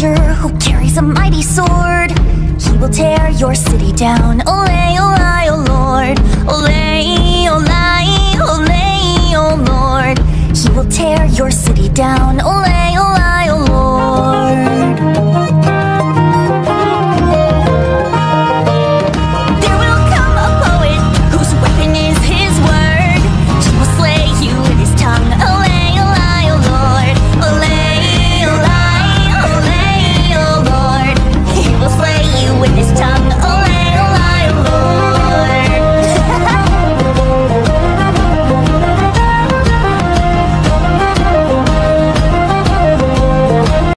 soldier who carries a mighty sword. He will tear your city down. Ole, ole, oh lord. Ole, ole, ole, oh lord. He will tear your city down. Ole.